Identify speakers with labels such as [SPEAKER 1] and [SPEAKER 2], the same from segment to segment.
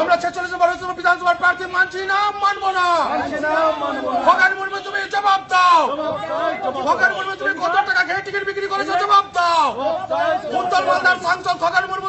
[SPEAKER 1] আমরা ছেচল্লিশ বারো বিধানসভার প্রার্থী মানছি না মানব না। হকার মুর্মু তুমি জবাব দাও। হকার মুর্মু তুমি কত টাকা খেয়ে টিকিট বিক্রি করেছ জবাব দাও। সাংসদ হকার মুর্মু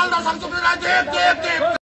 [SPEAKER 1] Walda Samsung United.